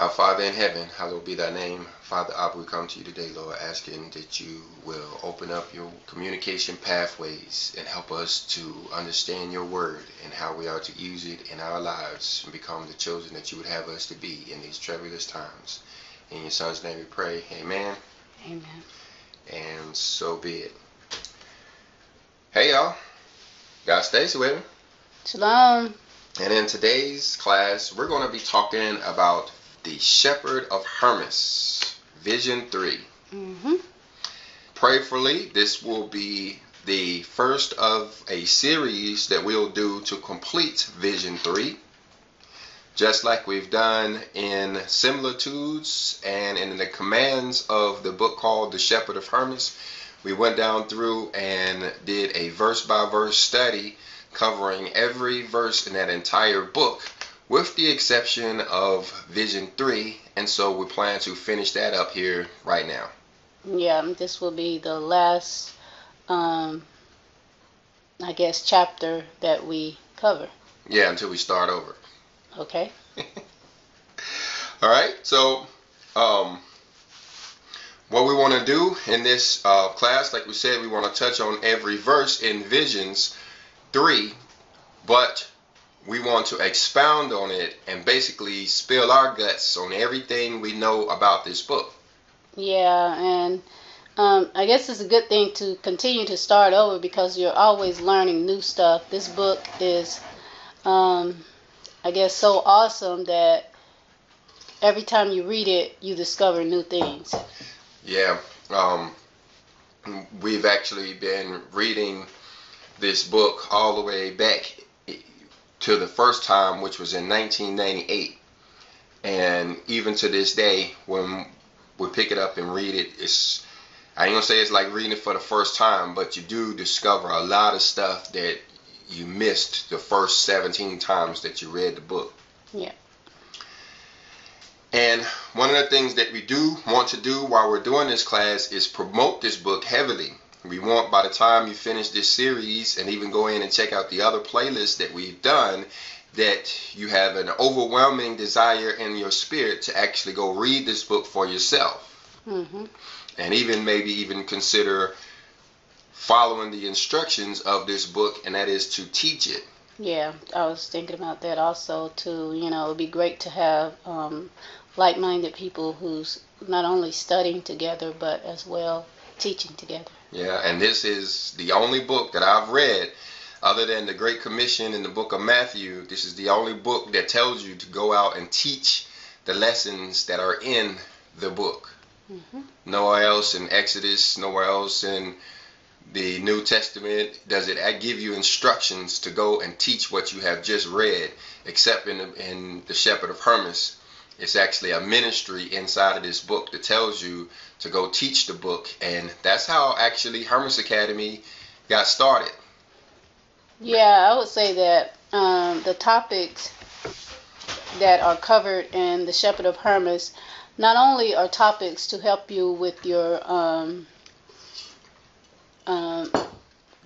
Our Father in heaven, hallowed be thy name. Father Abba, we come to you today, Lord, asking that you will open up your communication pathways and help us to understand your word and how we are to use it in our lives and become the children that you would have us to be in these troublous times. In your son's name we pray. Amen. Amen. And so be it. Hey y'all. God Stacy with me. Shalom. And in today's class, we're going to be talking about the Shepherd of Hermas, Vision 3. Mm-hmm. Prayerfully, this will be the first of a series that we'll do to complete Vision 3. Just like we've done in similitudes and in the commands of the book called The Shepherd of Hermas, we went down through and did a verse by verse study covering every verse in that entire book with the exception of Vision 3. And so we plan to finish that up here right now. Yeah, this will be the last, um, I guess, chapter that we cover. Yeah, until we start over. Okay. All right. So, um, what we want to do in this uh, class, like we said, we want to touch on every verse in Visions 3, but we want to expound on it and basically spill our guts on everything we know about this book. Yeah, and um, I guess it's a good thing to continue to start over because you're always learning new stuff. This book is, um, I guess, so awesome that every time you read it, you discover new things. Yeah. Um, we've actually been reading this book all the way back to the first time, which was in 1998. And even to this day, when we pick it up and read it, it's I ain't gonna say it's like reading it for the first time, but you do discover a lot of stuff that you missed the first 17 times that you read the book. Yeah. And one of the things that we do want to do while we're doing this class is promote this book heavily. We want by the time you finish this series and even go in and check out the other playlists that we've done, that you have an overwhelming desire in your spirit to actually go read this book for yourself. Mm-hmm. And even maybe even consider following the instructions of this book, and that is to teach it. Yeah, I was thinking about that also too. You know, it'd be great to have um, like-minded people who's not only studying together but as well teaching together. Yeah, and this is the only book that I've read other than the Great Commission in the book of Matthew. This is the only book that tells you to go out and teach the lessons that are in the book. Mm-hmm. Nowhere else in Exodus, nowhere else in the New Testament does it give you instructions to go and teach what you have just read, except in the, in the Shepherd of Hermas. It's actually a ministry inside of this book that tells you to go teach the book, and that's how actually Hermes Academy got started. Yeah, I would say that um, the topics that are covered in the Shepherd of Hermas not only are topics to help you with your um, um,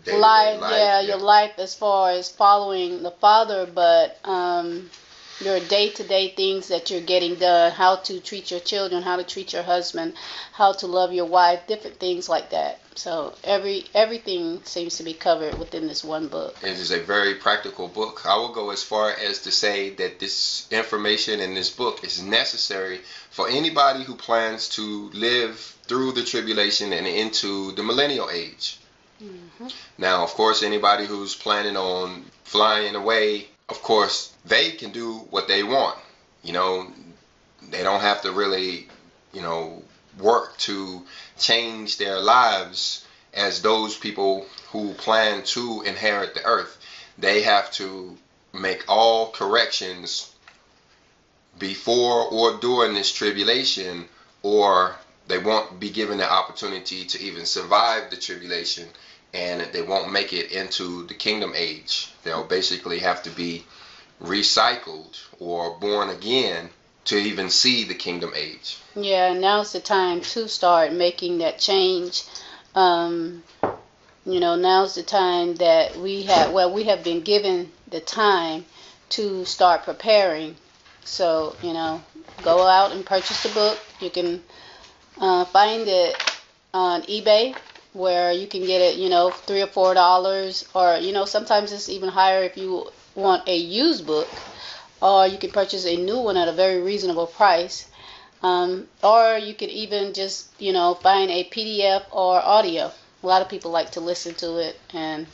life, life, yeah, your life as far as following the Father, but um, your day-to-day things that you're getting done, how to treat your children, how to treat your husband, how to love your wife, different things like that. So every everything seems to be covered within this one book. It is a very practical book. I will go as far as to say that this information in this book is necessary for anybody who plans to live through the tribulation and into the millennial age. Mm-hmm. Now, of course, anybody who's planning on flying away, of course, they can do what they want. You know, they don't have to really, you know, work to change their lives as those people who plan to inherit the earth. They have to make all corrections before or during this tribulation, or they won't be given the opportunity to even survive the tribulation and they won't make it into the kingdom age. They'll basically have to be recycled or born again to even see the kingdom age. Yeah, now's the time to start making that change. Um, you know, now's the time that we have, well, we have been given the time to start preparing. So, you know, go out and purchase the book. You can uh, find it on eBay where you can get it, you know, three or four dollars, or you know, sometimes it's even higher if you want a used book, or you can purchase a new one at a very reasonable price. Um, or you could even just, you know, find a PDF or audio. A lot of people like to listen to it, and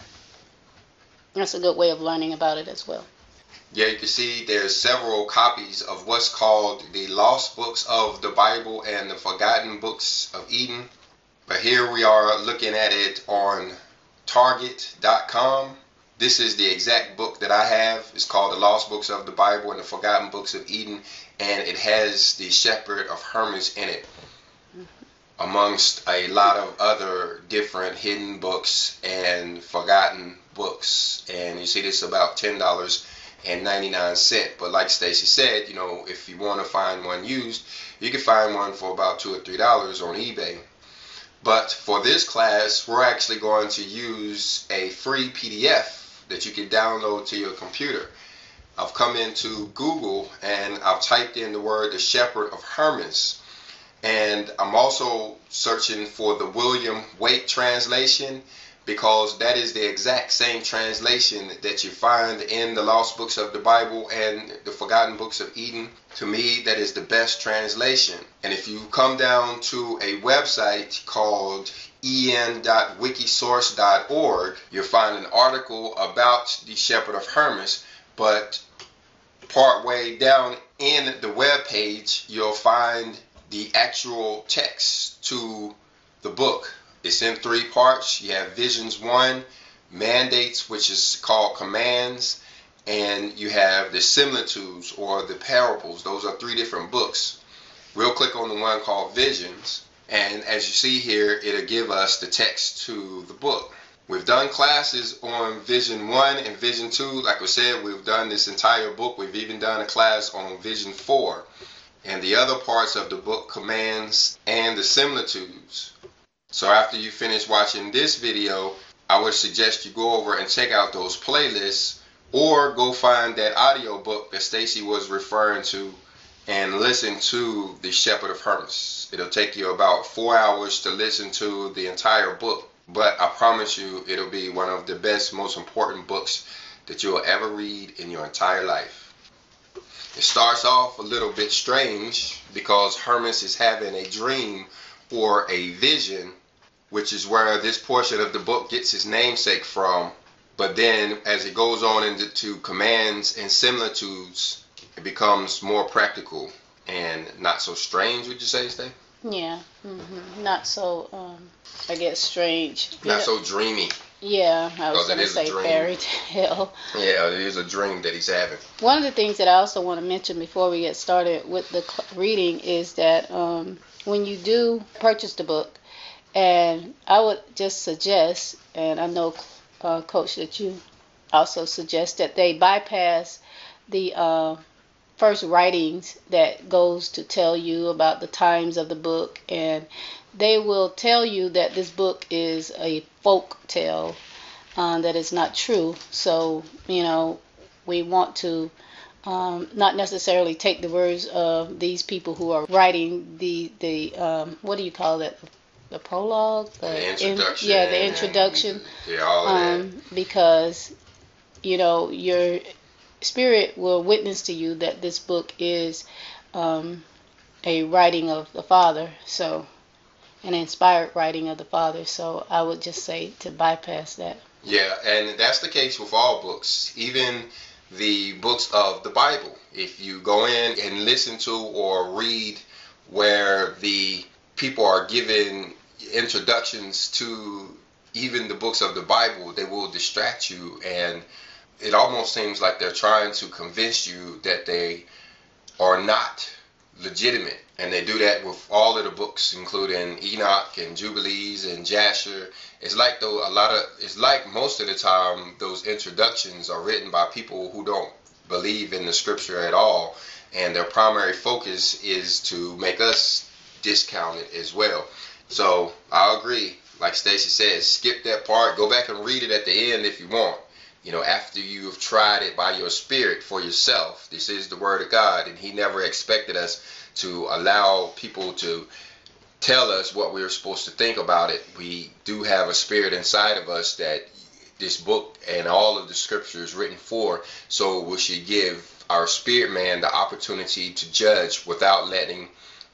that's a good way of learning about it as well. Yeah, you can see there's several copies of what's called the Lost Books of the Bible and the Forgotten Books of Eden. But here we are looking at it on Target.com. This is the exact book that I have. It's called The Lost Books of the Bible and the Forgotten Books of Eden, and it has the Shepherd of Hermas in it, amongst a lot of other different hidden books and forgotten books. And you see, this is about ten dollars and 99 cent but like stacy said you know if you want to find one used you can find one for about two or three dollars on ebay but for this class we're actually going to use a free pdf that you can download to your computer. I've come into google and i've typed in the word the shepherd of hermas and i'm also searching for the william wake translation because that is the exact same translation that you find in the lost books of the Bible and the forgotten books of Eden. To me, that is the best translation. And if you come down to a website called en.wikisource.org, you'll find an article about the Shepherd of Hermas, but part way down in the web page, you'll find the actual text to the book it's in three parts. You have Visions 1, Mandates, which is called Commands, and you have the Similitudes or the Parables. Those are three different books. We'll click on the one called Visions, and as you see here, it'll give us the text to the book. We've done classes on Vision 1 and Vision 2. Like I said, we've done this entire book. We've even done a class on Vision 4 and the other parts of the book, Commands and the Similitudes. So after you finish watching this video, I would suggest you go over and check out those playlists or go find that audio book that Stacy was referring to and listen to The Shepherd of Hermas. It'll take you about four hours to listen to the entire book, but I promise you it'll be one of the best, most important books that you'll ever read in your entire life. It starts off a little bit strange because Hermas is having a dream or a vision which is where this portion of the book gets its namesake from. But then, as it goes on into commands and similitudes, it becomes more practical and not so strange. Would you say, Stay? Yeah, mm-hmm. not so. Um, I guess strange. Not so dreamy. Yeah, I was going to say fairy tale. Yeah, it is a dream that he's having. One of the things that I also want to mention before we get started with the reading is that um, when you do purchase the book, and I would just suggest, and I know, uh, Coach, that you also suggest that they bypass the uh, first writings that goes to tell you about the times of the book, and they will tell you that this book is a folk tale uh, that is not true. So you know, we want to. Um, not necessarily take the words of these people who are writing the the um, what do you call it the prologue, the, the introduction, in, yeah, the introduction, yeah, all um, that. because you know your spirit will witness to you that this book is um, a writing of the Father, so an inspired writing of the Father. So I would just say to bypass that. Yeah, and that's the case with all books, even the books of the Bible. If you go in and listen to or read where the people are given introductions to even the books of the Bible, they will distract you and it almost seems like they're trying to convince you that they are not legitimate. And they do that with all of the books, including Enoch and Jubilees and Jasher. It's like though a lot of it's like most of the time those introductions are written by people who don't believe in the scripture at all, and their primary focus is to make us discount it as well. So I agree. Like Stacy said, skip that part. Go back and read it at the end if you want. you know, after you have tried it by your spirit for yourself. This is the word of God, and He never expected us to allow people to tell us what we are supposed to think about it. We do have a spirit inside of us that this book and all of the scriptures written for, so we should give our spirit man the opportunity to judge without letting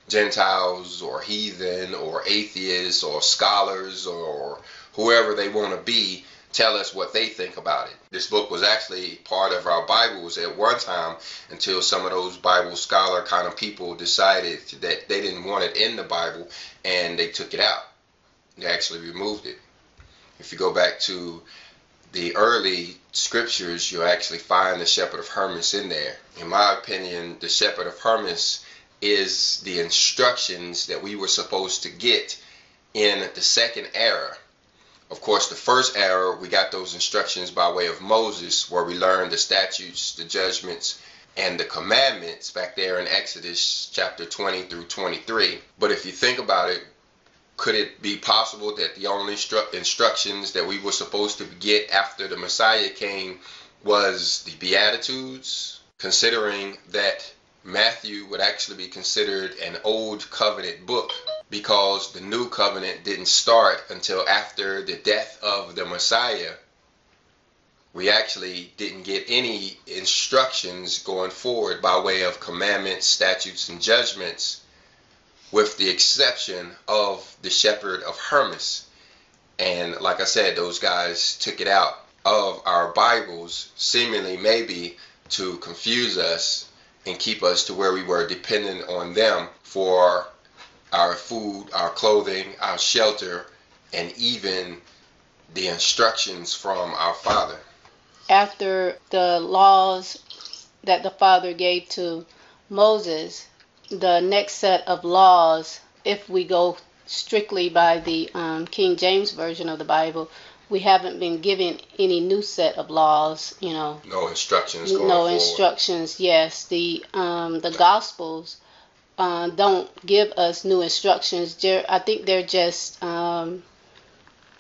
Gentiles or heathen or atheists or scholars or whoever they want to be tell us what they think about it. This book was actually part of our Bibles at one time until some of those Bible scholar kind of people decided that they didn't want it in the Bible and they took it out. They actually removed it. If you go back to the early scriptures, you'll actually find the Shepherd of Hermas in there. In my opinion, the Shepherd of Hermas is the instructions that we were supposed to get in the second era of course, the first era, we got those instructions by way of Moses, where we learned the statutes, the judgments, and the commandments back there in Exodus chapter 20 through 23. But if you think about it, could it be possible that the only instru- instructions that we were supposed to get after the Messiah came was the Beatitudes, considering that Matthew would actually be considered an old covenant book because the new covenant didn't start until after the death of the Messiah. We actually didn't get any instructions going forward by way of commandments, statutes, and judgments, with the exception of the shepherd of Hermas. And like I said, those guys took it out of our Bibles, seemingly maybe to confuse us and keep us to where we were dependent on them for our food, our clothing, our shelter, and even the instructions from our Father. After the laws that the Father gave to Moses, the next set of laws, if we go strictly by the um, King James Version of the Bible, we haven't been given any new set of laws, you know. No instructions. no forward. instructions. Yes, the um, the Gospels uh, don't give us new instructions. They're, I think they're just um,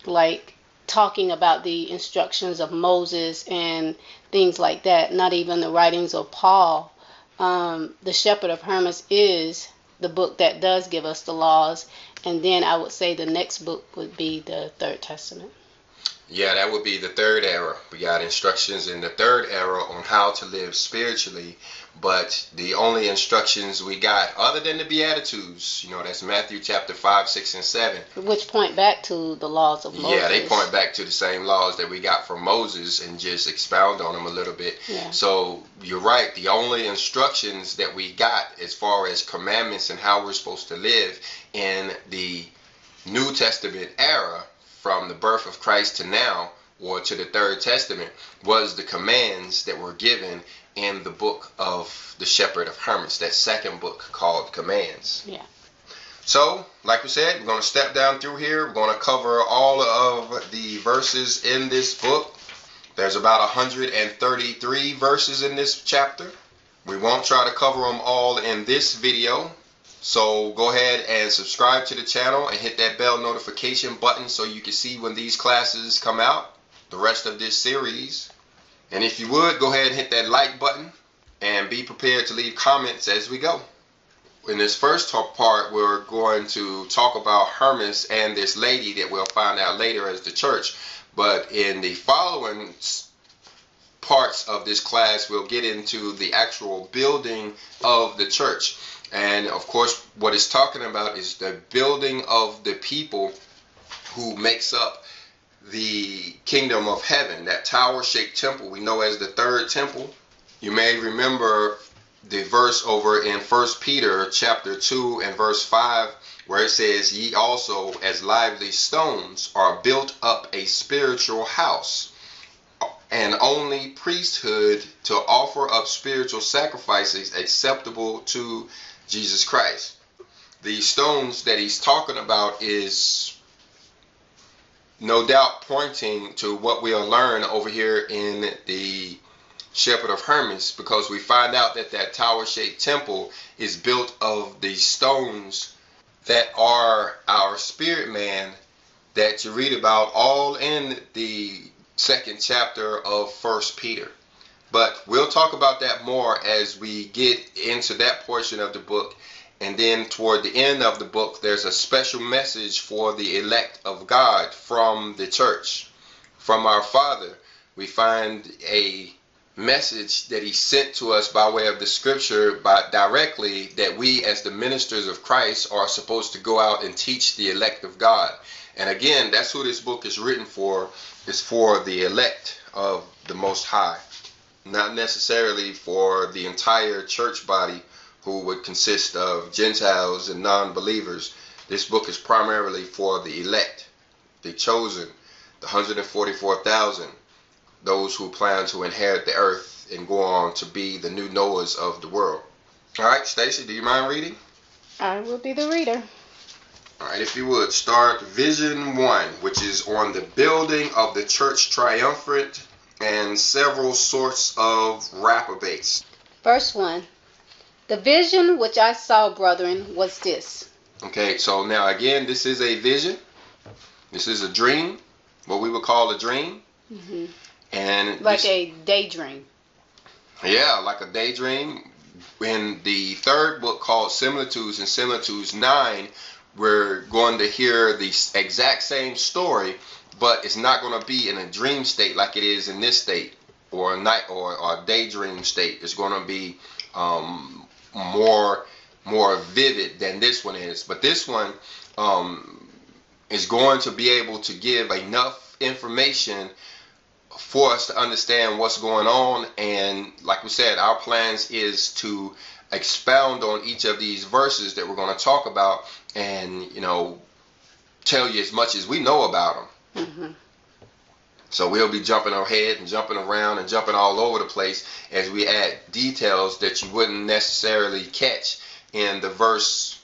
like talking about the instructions of Moses and things like that. Not even the writings of Paul. Um, the Shepherd of Hermas is the book that does give us the laws, and then I would say the next book would be the Third Testament. Yeah, that would be the third era. We got instructions in the third era on how to live spiritually, but the only instructions we got, other than the Beatitudes, you know, that's Matthew chapter 5, 6, and 7. Which point back to the laws of Moses. Yeah, they point back to the same laws that we got from Moses and just expound on them a little bit. Yeah. So you're right. The only instructions that we got as far as commandments and how we're supposed to live in the New Testament era from the birth of Christ to now, or to the Third Testament, was the commands that were given in the book of the Shepherd of Hermas, that second book called Commands. Yeah. So, like we said, we're going to step down through here. We're going to cover all of the verses in this book. There's about 133 verses in this chapter. We won't try to cover them all in this video. So go ahead and subscribe to the channel and hit that bell notification button so you can see when these classes come out, the rest of this series. And if you would, go ahead and hit that like button and be prepared to leave comments as we go. In this first part, we're going to talk about Hermas and this lady that we'll find out later as the church. But in the following parts of this class, we'll get into the actual building of the church. And of course, what it's talking about is the building of the people who makes up the kingdom of heaven, that tower shaped temple we know as the third temple. You may remember the verse over in First Peter chapter 2 and verse 5 where it says, Ye also as lively stones are built up a spiritual house and only priesthood to offer up spiritual sacrifices acceptable to Jesus Christ. The stones that he's talking about is no doubt pointing to what we'll learn over here in the Shepherd of Hermas because we find out that that tower shaped temple is built of the stones that are our spirit man that you read about all in the second chapter of First Peter. But we'll talk about that more as we get into that portion of the book. And then toward the end of the book, there's a special message for the elect of God from the church, from our Father. We find a message that he sent to us by way of the scripture by directly that we as the ministers of Christ are supposed to go out and teach the elect of God. And again, that's who this book is written for. It's for the elect of the most high. Not necessarily for the entire church body who would consist of Gentiles and non-believers. This book is primarily for the elect, the chosen, the 144,000 those who plan to inherit the earth and go on to be the new Noahs of the world. All right, Stacy, do you mind reading? I will be the reader. All right, if you would start Vision 1, which is on the building of the church triumphant and several sorts of reprobates. Verse 1 The vision which I saw, brethren, was this. Okay, so now again, this is a vision. This is a dream, what we would call a dream. Mm-hmm. And like this, a daydream. Yeah, like a daydream. In the third book called Similitudes and Similitudes 9, we're going to hear the exact same story, but it's not going to be in a dream state like it is in this state, or a night or, or a daydream state. It's going to be um, more more vivid than this one is. But this one um, is going to be able to give enough information for us to understand what's going on. And like we said, our plans is to expound on each of these verses that we're going to talk about and, you know, tell you as much as we know about them. Mm-hmm. So we'll be jumping ahead and jumping around and jumping all over the place as we add details that you wouldn't necessarily catch in the verse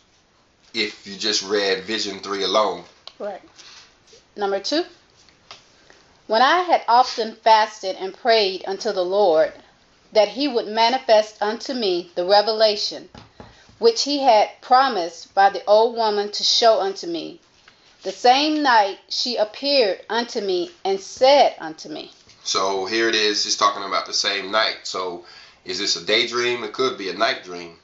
if you just read Vision 3 alone. Right. Number two. When I had often fasted and prayed unto the Lord, that he would manifest unto me the revelation which he had promised by the old woman to show unto me, the same night she appeared unto me and said unto me. So here it is, he's talking about the same night. So is this a daydream? It could be a night dream.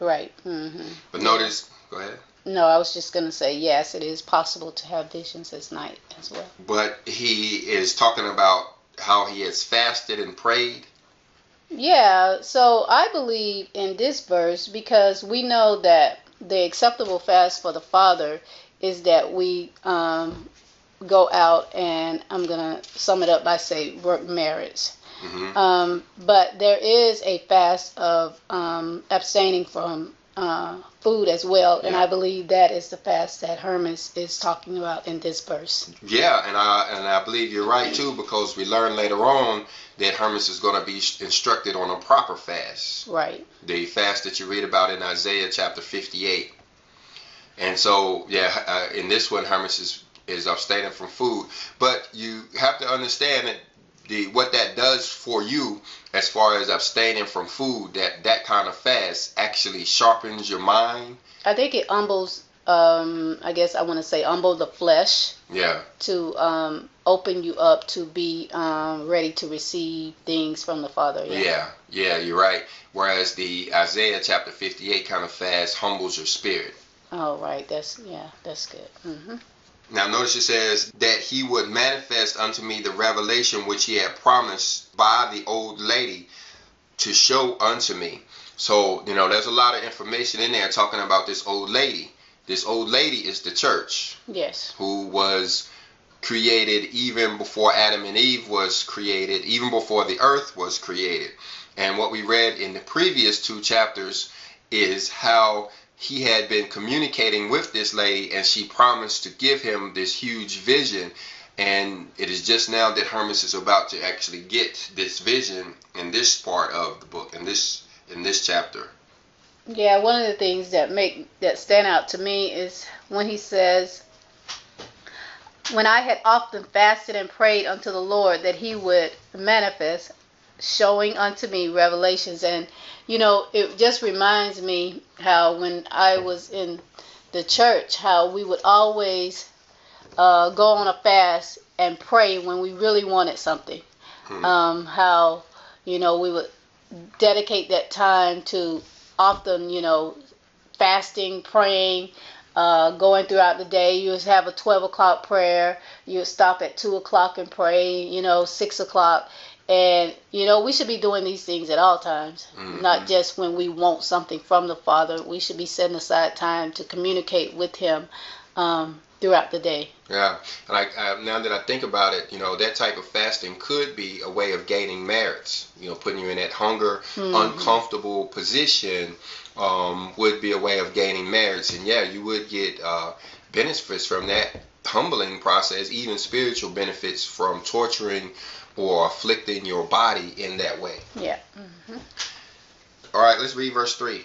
Right. Mm-hmm. But notice, go ahead. No, I was just going to say yes, it is possible to have visions as night as well. But he is talking about how he has fasted and prayed. Yeah, so I believe in this verse because we know that the acceptable fast for the Father is that we um, go out and I'm going to sum it up by say work merits. Mm-hmm. Um, but there is a fast of um, abstaining from uh, food as well, yeah. and I believe that is the fast that Hermes is talking about in this verse. Yeah, and I and I believe you're right too because we learn later on that Hermes is going to be instructed on a proper fast. Right. The fast that you read about in Isaiah chapter 58. And so, yeah, uh, in this one, Hermas is is abstaining from food, but you have to understand that the what that does for you as far as abstaining from food that that kind of fast actually sharpens your mind. I think it humbles um i guess i want to say humble the flesh yeah. to um open you up to be um ready to receive things from the father yeah. Yeah, yeah you're right. Whereas the isaiah chapter 58 kind of fast humbles your spirit oh right that's yeah that's good mm-hmm. Now notice it says that he would manifest unto me the revelation which he had promised by the old lady to show unto me. So, you know, there's a lot of information in there talking about this old lady. This old lady is the church. Yes. Who was created even before Adam and Eve was created, even before the earth was created. And what we read in the previous two chapters is how he had been communicating with this lady and she promised to give him this huge vision and it is just now that Hermes is about to actually get this vision in this part of the book in this in this chapter. Yeah, one of the things that make that stand out to me is when he says when I had often fasted and prayed unto the Lord that he would manifest showing unto me revelations and you know it just reminds me how when i was in the church how we would always uh, go on a fast and pray when we really wanted something. Hmm. Um, how you know we would dedicate that time to often you know fasting, praying, uh, going throughout the day. You would have a 12 o'clock prayer. You would stop at 2 o'clock and pray, you know, 6 o'clock. And, you know, we should be doing these things at all times, Mhm. not just when we want something from the Father. We should be setting aside time to communicate with Him um, throughout the day. Yeah, and I, I, now that I think about it, you know, that type of fasting could be a way of gaining merits. You know, putting you in that hunger, Mhm. uncomfortable position um, would be a way of gaining merits, and yeah, you would get uh, benefits from that humbling process, even spiritual benefits from torturing or afflicting your body in that way. Yeah. Mm-hmm. All right, let's read verse three.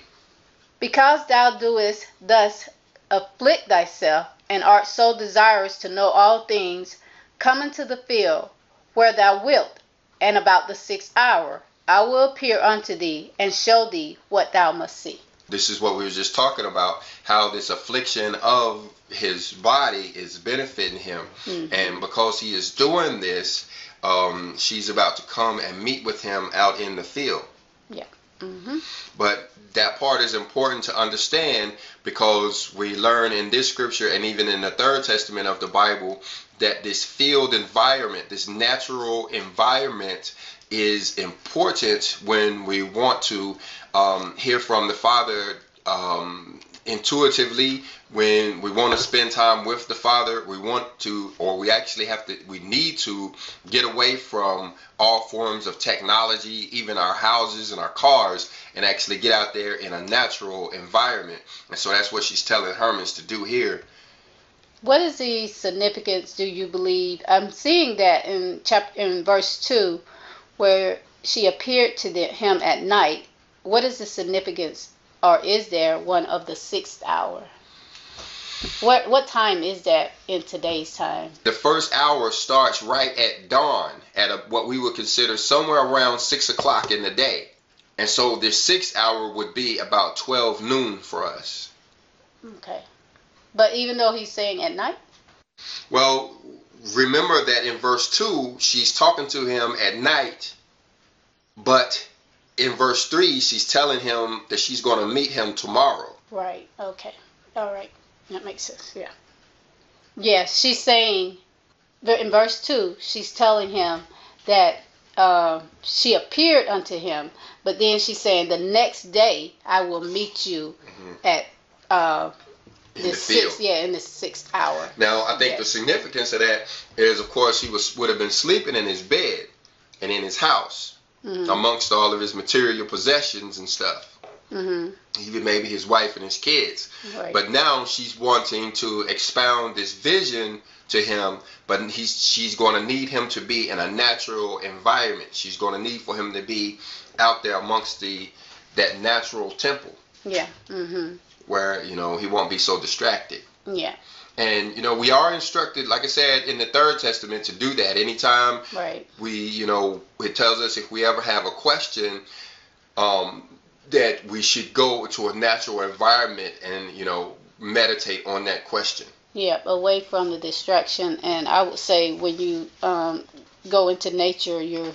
Because thou doest thus afflict thyself, and art so desirous to know all things, come into the field where thou wilt, and about the sixth hour I will appear unto thee, and show thee what thou must see. This is what we were just talking about, how this affliction of his body is benefiting him. Mhm. And because he is doing this, um, she's about to come and meet with him out in the field. Yeah. hmm But that part is important to understand because we learn in this scripture and even in the third testament of the Bible that this field environment, this natural environment, is important when we want to um, hear from the Father um, intuitively. When we want to spend time with the Father, we want to, or we actually have to, we need to get away from all forms of technology, even our houses and our cars, and actually get out there in a natural environment. And so that's what she's telling Hermas to do here. What is the significance, do you believe? I'm seeing that in chapter in verse two, where she appeared to the, him at night. What is the significance, or is there one of the sixth hour? What what time is that in today's time? The first hour starts right at dawn, at a, what we would consider somewhere around six o'clock in the day. And so the sixth hour would be about 12 noon for us. Okay, but even though he's saying at night. Well, remember that in verse 2, she's talking to him at night, but in verse 3, she's telling him that she's going to meet him tomorrow. Right. Okay. All right. That makes sense. Yeah. Yes, she's saying the- in verse two, she's telling him that uh, she appeared unto him, but then she's saying the next day I will meet you Mhm. at uh, In the the field. sixth. Yeah, in the sixth hour. Now, I think Yeah. the significance of that is, of course, he was would have been sleeping in his bed and in his house hmm amongst all of his material possessions and stuff, hmm even maybe his wife and his kids. Right. But now she's wanting to expound this vision to him, but he's she's going to need him to be in a natural environment. She's going to need for him to be out there amongst the that natural temple yeah. hmm where you know he won't be so distracted. Yeah. And you know we are instructed, like I said in the third testament, to do that. Anytime Right. we, you know, it tells us if we ever have a question, um, that we should go to a natural environment and you know meditate on that question. Yeah, away from the distraction. And I would say when you um, go into nature, you're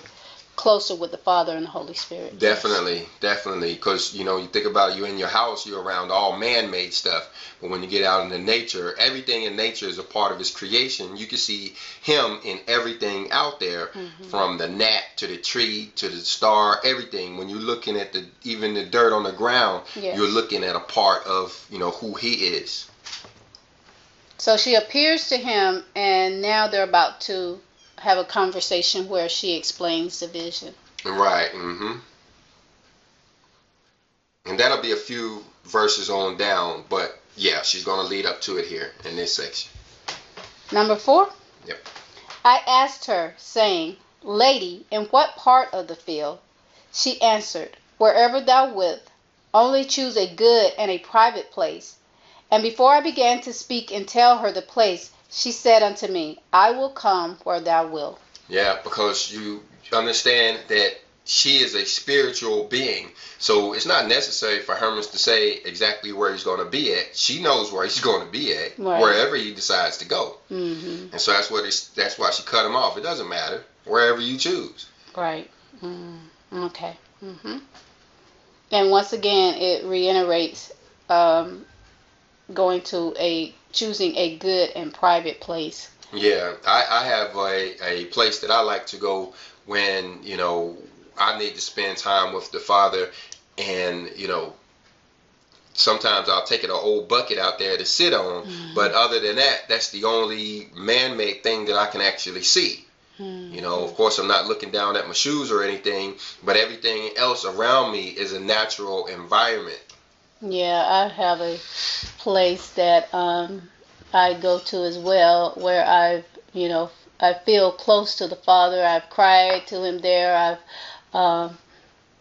closer with the Father and the Holy Spirit. Definitely, definitely, because you know you think about you in your house, you're around all man-made stuff, but when you get out into nature, everything in nature is a part of His creation. You can see Him in everything out there, Mhm. from the gnat to the tree to the star, everything. When you're looking at the even the dirt on the ground, Yes. you're looking at a part of you know who He is. So she appears to him, and now they're about to have a conversation where she explains the vision. Right. Mm-hmm. And that'll be a few verses on down, but yeah, she's gonna lead up to it here in this section. Number four. Yep. I asked her, saying, Lady, in what part of the field? She answered, Wherever thou wilt, only choose a good and a private place. And before I began to speak and tell her the place, she said unto me, I will come where thou wilt. Yeah, because you understand that she is a spiritual being. So it's not necessary for Hermes to say exactly where he's going to be at. She knows where he's going to be at, Right. wherever he decides to go. hmm And so that's what it's, that's why she cut him off. It doesn't matter wherever you choose. Right. Mm. Okay. hmm And once again, it reiterates um, going to a choosing a good and private place. Yeah, I, I have a, a place that I like to go when, you know, I need to spend time with the Father and, you know, sometimes I'll take an old bucket out there to sit on, mm-hmm. but other than that, that's the only man-made thing that I can actually see. You know, of mm-hmm. course, I'm not looking down at my shoes or anything, but everything else around me is a natural environment. Yeah, I have a place that um, I go to as well where I've, you know, I feel close to the Father. I've cried to Him there. I've um,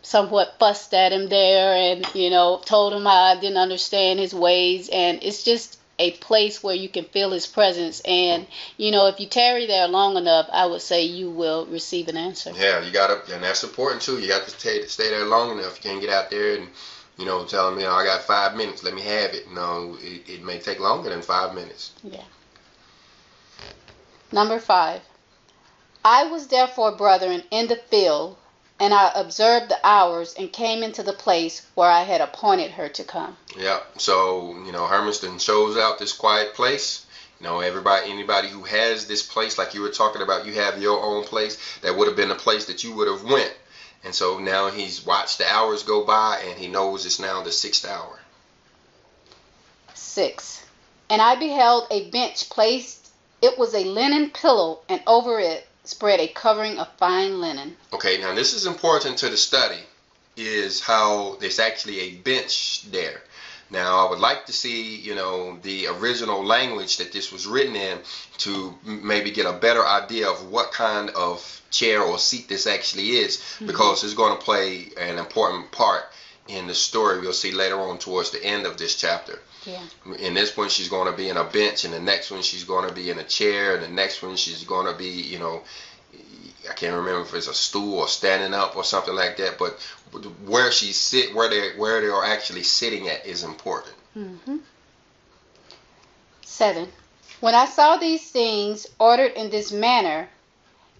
somewhat fussed at Him there and, you know, told Him I didn't understand His ways. And it's just a place where you can feel His presence. And, you know, if you tarry there long enough, I would say you will receive an answer. Yeah, you got to, and that's important too. You got to stay, stay there long enough. You can't get out there and, you know, telling me, know, I got five minutes, let me have it. No, it, it may take longer than five minutes. Yeah. Number five. I was therefore, brethren, in the field, and I observed the hours, and came into the place where I had appointed her to come. Yeah. So, you know, Hermiston shows out this quiet place. You know, everybody, anybody who has this place, like you were talking about, you have your own place. That would have been a place that you would have went. And so now he's watched the hours go by, and he knows it's now the sixth hour. Six. And I beheld a bench placed, it was a linen pillow, and over it spread a covering of fine linen. Okay, now this is important to the study, is how there's actually a bench there. Now, I would like to see, you know, the original language that this was written in to maybe get a better idea of what kind of chair or seat this actually is, mm-hmm. because it's going to play an important part in the story we'll see later on towards the end of this chapter. Yeah. In this one, she's going to be in a bench, and the next one, she's going to be in a chair, and the next one, she's going to be, you know, I can't remember if it's a stool or standing up or something like that. But where she sit, where they where they are actually sitting at, is important. hmm Seven. When I saw these things ordered in this manner,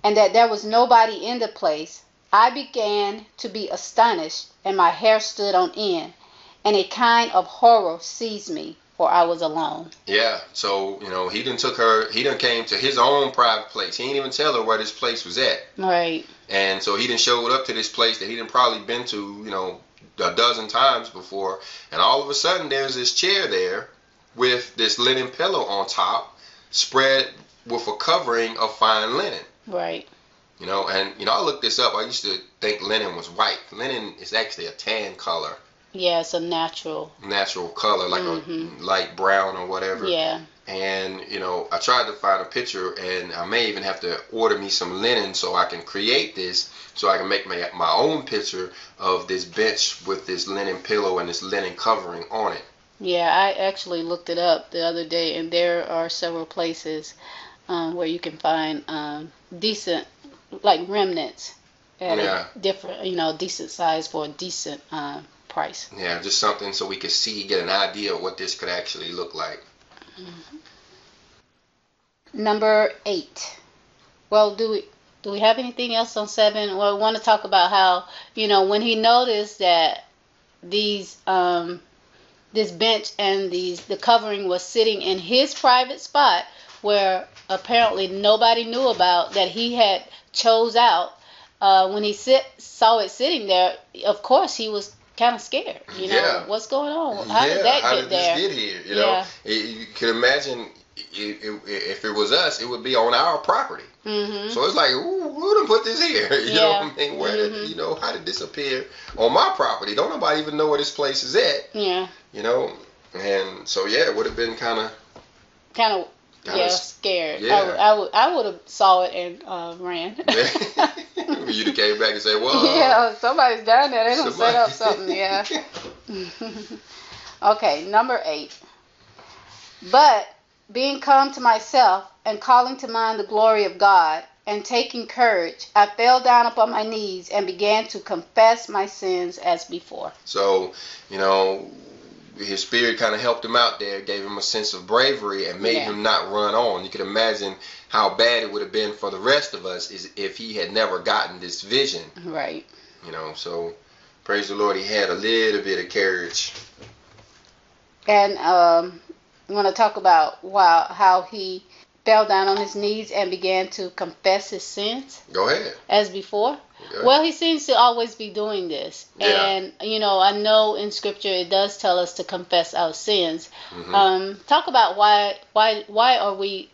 and that there was nobody in the place, I began to be astonished, and my hair stood on end, and a kind of horror seized me, for I was alone. Yeah. So you know, he done took her. He done came to his own private place. He didn't even tell her where this place was at. Right. And so he didn't showed up to this place that he didn't probably been to, you know, a dozen times before. And all of a sudden, there's this chair there with this linen pillow on top, spread with a covering of fine linen. Right. You know, and you know, I looked this up. I used to think linen was white. Linen is actually a tan color, Yeah, it's a natural. natural color, like Mhm. a light brown or whatever. Yeah. And you know, I tried to find a picture, and I may even have to order me some linen so I can create this, so I can make my my own picture of this bench with this linen pillow and this linen covering on it. Yeah, I actually looked it up the other day, and there are several places um, where you can find um, decent, like remnants at Yeah. a different, you know, decent size for a decent uh, price. Yeah, just something so we could see, get an idea of what this could actually look like. Number eight. Well, do we do we have anything else on seven? Well, we want to talk about how you know when he noticed that these um, this bench and these the covering was sitting in his private spot where apparently nobody knew about that he had chose out. Uh, when he sit saw it sitting there, of course he was kind of scared. You know Yeah. what's going on? How yeah, did that how get did there? this get here? You know, Yeah. It- you can imagine it, it, if it was us, it would be on our property. hmm So it's like, ooh, who done put this here? You know what I Yeah. mean? Where Mhm. did, you know, how did this appear on my property? Don't nobody even know where this place is at, Yeah, you know? And so, yeah, it would have been kind of, kind of Kinda yeah s- scared. yeah. I would I would I would have saw it and uh, ran. you'd have came back and said, well, yeah, somebody's down there. They don't set up something. Yeah. okay, number eight. But being come to myself and calling to mind the glory of God and taking courage, I fell down upon my knees and began to confess my sins as before. So, you know, his spirit kind of helped him out there, gave him a sense of bravery, and made Yeah. him not run on. You can imagine how bad it would have been for the rest of us is if he had never gotten this vision. Right. You know, so praise the Lord, he had a little bit of courage. And um, I want to talk about wow, how he fell down on his knees and began to confess his sins Go ahead. as before. Well, he seems to always be doing this. Yeah. And, you know, I know in scripture it does tell us to confess our sins. Mhm. Um, talk about why why why are we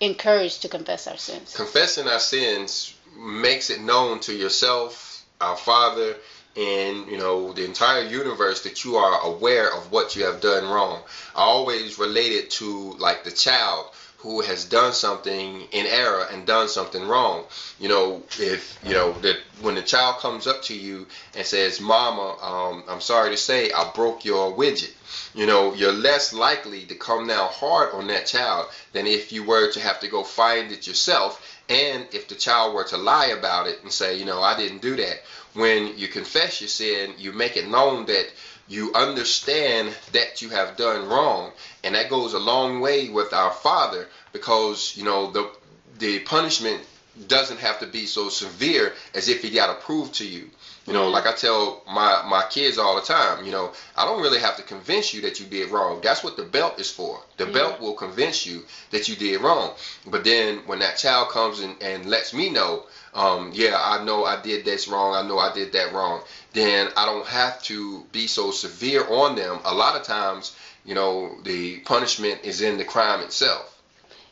encouraged to confess our sins? Confessing our sins makes it known to yourself, our Father, and you know the entire universe that you are aware of what you have done wrong. I always relate it to like the child who has done something in error and done something wrong. You know, if you know that when the child comes up to you and says, "Mama, um, I'm sorry to say, I broke your widget." You know, you're less likely to come down hard on that child than if you were to have to go find it yourself. And if the child were to lie about it and say, you know, I didn't do that, when you confess your sin, you make it known that you understand that you have done wrong. And that goes a long way with our Father because, you know, the the punishment doesn't have to be so severe as if he got to prove to you. You know, Mhm. like I tell my my kids all the time, you know, I don't really have to convince you that you did wrong. That's what the belt is for. The Yeah. belt will convince you that you did wrong. But then when that child comes and, and lets me know, um, yeah, I know I did this wrong, I know I did that wrong, then I don't have to be so severe on them. A lot of times, you know, the punishment is in the crime itself.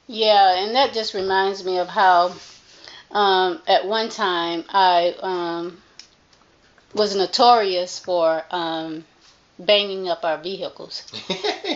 Yeah, and that just reminds me of how um, at one time I um, was notorious for um, banging up our vehicles.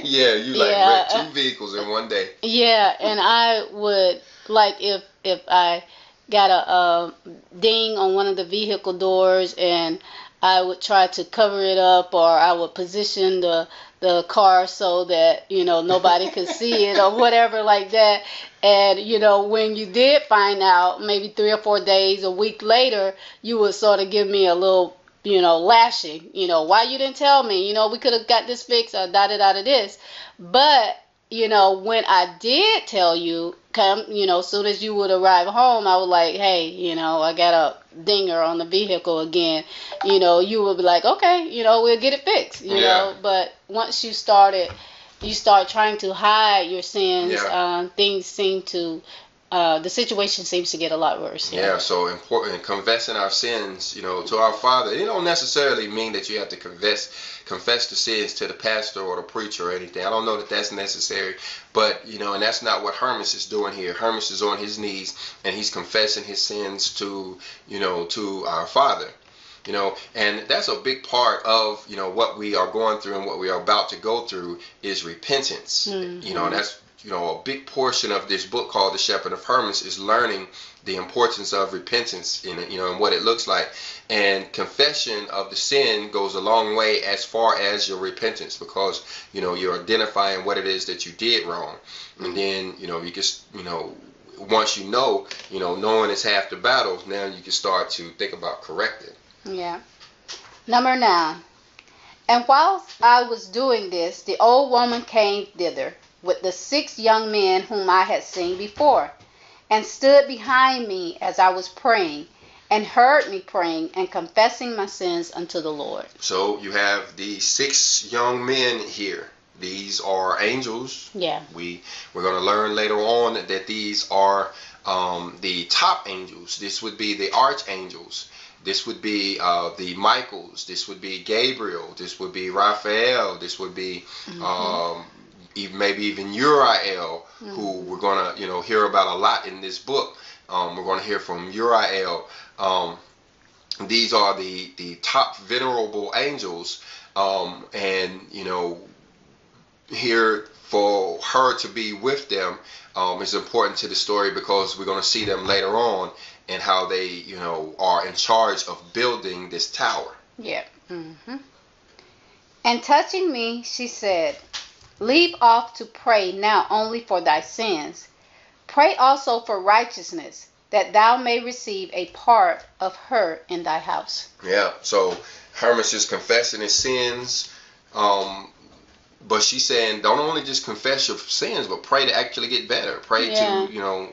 yeah, you like Yeah, wrecked two uh, vehicles in one day. Yeah, and I would like if if I got a, uh ding on one of the vehicle doors and I would try to cover it up or I would position the the car so that you know nobody could see it or whatever like that. And you know when you did find out maybe 3 or 4 days a week later you would sort of give me a little you know lashing you know why you didn't tell me? You know we could have got this fixed or da da da da this. But you know, when I did tell you, come, you know, soon as you would arrive home, I was like, hey, you know, I got a dinger on the vehicle again. You know, you would be like, okay, you know, we'll get it fixed, you Yeah. know. But once you started, you start trying to hide your sins, Yeah. um, things seem to, uh, the situation seems to get a lot worse. Yeah, so important confessing our sins, you know, to our Father. It don't necessarily mean that you have to confess confess the sins to the pastor or the preacher or anything. I don't know that that's necessary, but you know, and that's not what Hermas is doing here. Hermas is on his knees and he's confessing his sins to, you know, to our Father. You know, and that's a big part of, you know, what we are going through and what we are about to go through is repentance. Mhm. You know, and that's you know, a big portion of this book called The Shepherd of Hermas is learning the importance of repentance in it, you know, and what it looks like. And confession of the sin goes a long way as far as your repentance because, you know, you're identifying what it is that you did wrong. And then, you know, you just, you know, once you know, you know, knowing is half the battle, now you can start to think about correcting. Yeah. Number nine. And whilst I was doing this, the old woman came thither with the six young men whom I had seen before, and stood behind me as I was praying, and heard me praying and confessing my sins unto the Lord. So you have these six young men here. These are angels. Yeah. We we're going to learn later on that these are um, the top angels. This would be the archangels. This would be uh, the Michaels. This would be Gabriel. This would be Raphael. This would be um, even, maybe even Uriel, who we're going to you know hear about a lot in this book. Um, we're going to hear from Uriel. Um, these are the the top venerable angels, um, and you know here for her to be with them um, is important to the story because we're going to see them later on and how they you know are in charge of building this tower. Yeah. Mm-hmm. And touching me, she said, Leave off to pray now only for thy sins. Pray also for righteousness, that thou may receive a part of her in thy house. Yeah. So Hermas is confessing his sins. Um, but she's saying don't only just confess your sins, but pray to actually get better. Pray Yeah. to, you know,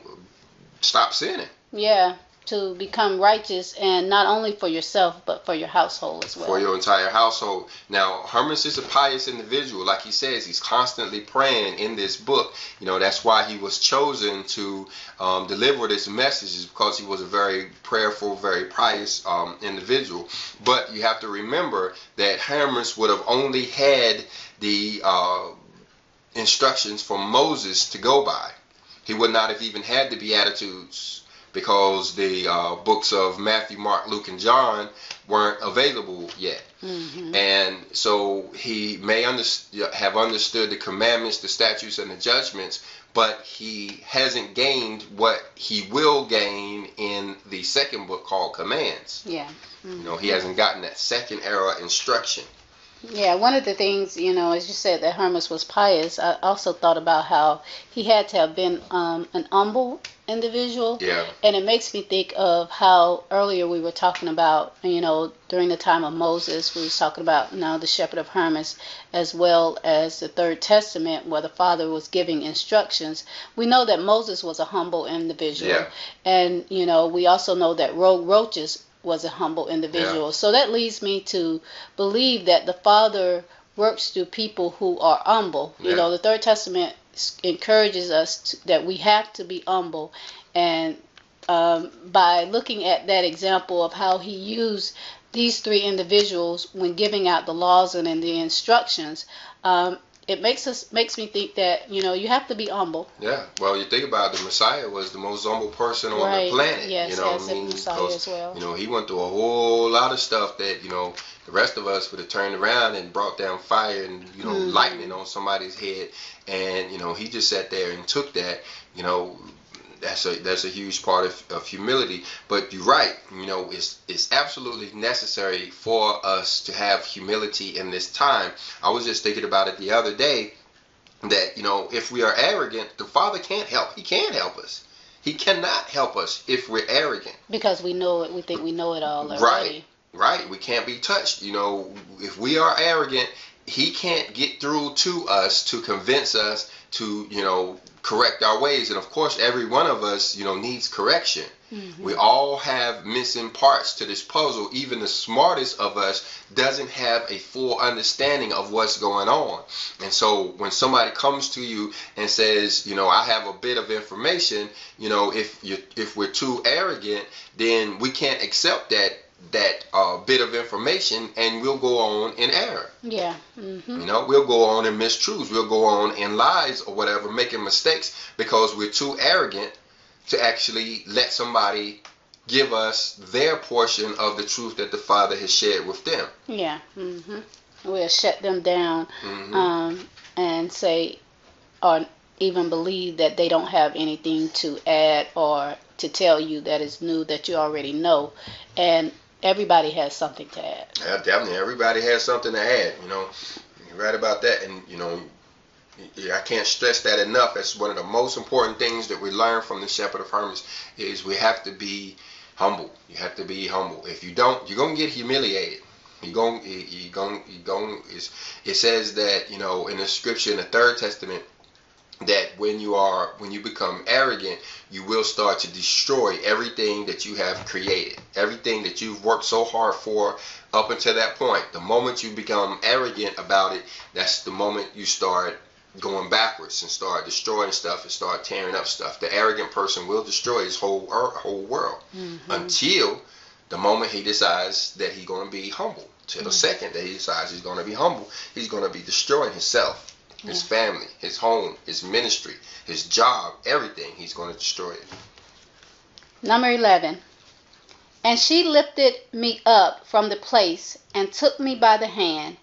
stop sinning. Yeah, to become righteous and not only for yourself but for your household as well. for your entire household. Now, Hermas is a pious individual. Like he says, he's constantly praying in this book. You know, that's why he was chosen to um, deliver this message, is because he was a very prayerful, very pious um, individual. But you have to remember that Hermas would have only had the uh, instructions from Moses to go by. He would not have even had the Beatitudes because the uh, books of Matthew, Mark, Luke, and John weren't available yet. hmm And so he may under, have understood the commandments, the statutes, and the judgments, but he hasn't gained what he will gain in the second book called Commands. Yeah. You know, he hasn't gotten that second era instruction. Yeah, one of the things, you know, as you said that Hermas was pious, I also thought about how he had to have been um, an humble individual. Yeah. And it makes me think of how earlier we were talking about, you know, during the time of Moses, we was talking about now the shepherd of Hermas, as well as the Third Testament, where the Father was giving instructions. We know that Moses was a humble individual, Yeah. and you know, we also know that Rogue Roaches was a humble individual. So that leads me to believe that the Father works through people who are humble. You know, the Third Testament encourages us to, that we have to be humble, and um, by looking at that example of how he used these three individuals when giving out the laws and, and the instructions, um, it makes us makes me think that you know you have to be humble. Yeah. Well, you think about it, the Messiah was the most humble person on Right. the planet. Yes, you know yes, what I mean? Because, as well. You know, he went through a whole lot of stuff that, you know, the rest of us would have turned around and brought down fire and, you know, Mhm. lightning on somebody's head. And, you know, he just sat there and took that, you know, that's a that's a huge part of, of humility. But you're right, you know, it's it's absolutely necessary for us to have humility in this time. I was just thinking about it the other day that, you know, if we are arrogant, the Father can't help. He can't help us. He cannot help us if we're arrogant. Because we know it, we think we know it all already. Right. Right. We can't be touched. You know, if we are arrogant, he can't get through to us to convince us to, you know, correct our ways. And of course, every one of us, you know, needs correction. Mhm. We all have missing parts to this puzzle. Even the smartest of us doesn't have a full understanding of what's going on. And so when somebody comes to you and says, you know, I have a bit of information, you know, if you if we're too arrogant, then we can't accept that that uh, bit of information and we'll go on in error. Yeah. hmm You know, we'll go on in mistruths, we'll go on in lies or whatever, making mistakes because we're too arrogant to actually let somebody give us their portion of the truth that the Father has shared with them. Yeah. hmm We'll shut them down Mhm. um, and say, or even believe that they don't have anything to add or to tell you that is new that you already know. And everybody has something to add. Yeah, definitely. Everybody has something to add. You know, you're right about that. And you know, I can't stress that enough. That's one of the most important things that we learn from the Shepherd of Hermas is we have to be humble. You have to be humble. If you don't, you're gonna get humiliated. You're going, you're going, you're going. It says that you know in the scripture in the Third Testament that when you are when you become arrogant you will start to destroy everything that you have created everything that you've worked so hard for up until that point the moment you become arrogant about it that's the moment you start going backwards and start destroying stuff and start tearing up stuff the arrogant person will destroy his whole whole world Mhm. until the moment he decides that he's going to be humble till the Mhm. second that he decides he's going to be humble he's going to be destroying himself his family, his home, his ministry, his job, everything. He's going to destroy it. Number 11. And she lifted me up from the place and took me by the hand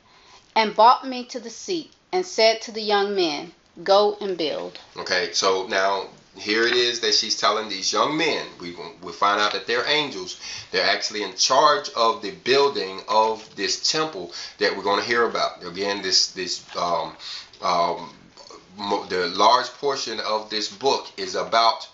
and brought me to the seat and said to the young men, Go and build. Okay, so now here it is that she's telling these young men. We we find out that they're angels. They're actually in charge of the building of this temple that we're going to hear about. Again, this this um, um, the large portion of this book is about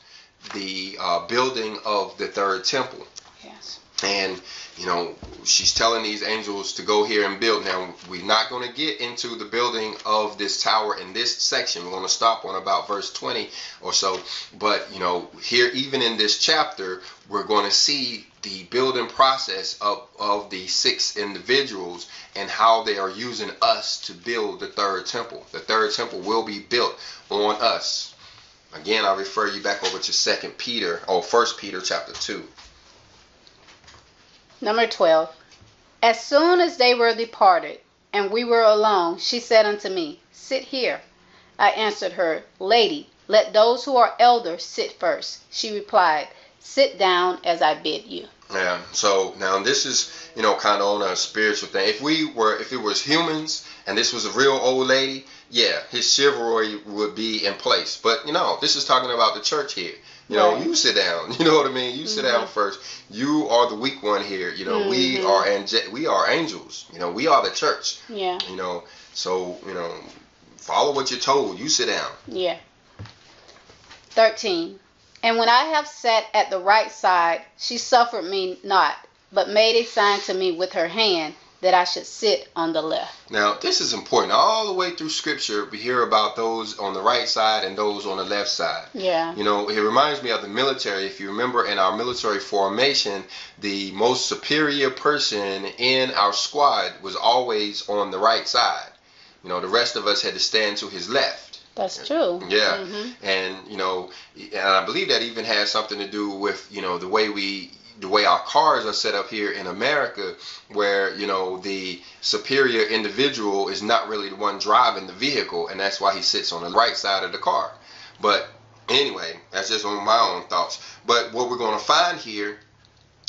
the uh, building of the third temple. Yes. And you know, she's telling these angels to go here and build. Now, we're not going to get into the building of this tower in this section. We're going to stop on about verse 20 or so. But, you know, here, even in this chapter, we're going to see the building process of, of the six individuals and how they are using us to build the third temple. The third temple will be built on us. Again, I refer you back over to Second Peter or First Peter chapter 2. Number 12. As soon as they were departed, and we were alone, she said unto me, Sit here. I answered her, Lady, let those who are elders sit first. She replied, Sit down as I bid you. Yeah. So now this is, you know, kind of on a spiritual thing. If we were, if it was humans and this was a real old lady, yeah, his chivalry would be in place. But you know, this is talking about the church here. You know, right. you sit down. You know what I mean. You sit mm-hmm. down first. You are the weak one here. You know, mm-hmm. we are ange- we are angels. You know, we are the church. Yeah. You know, so you know, follow what you're told. You sit down. Yeah. Thirteen. And when I have sat at the right side, she suffered me not, but made a sign to me with her hand that I should sit on the left. Now, this is important. All the way through Scripture, we hear about those on the right side and those on the left side. Yeah. You know, it reminds me of the military. If you remember in our military formation, the most superior person in our squad was always on the right side. You know, the rest of us had to stand to his left. That's true. Yeah. Mm-hmm. And, you know, and I believe that even has something to do with, you know, the way we the way our cars are set up here in America, where you know the superior individual is not really the one driving the vehicle, and that's why he sits on the right side of the car. But anyway, that's just on my own thoughts. But what we're going to find here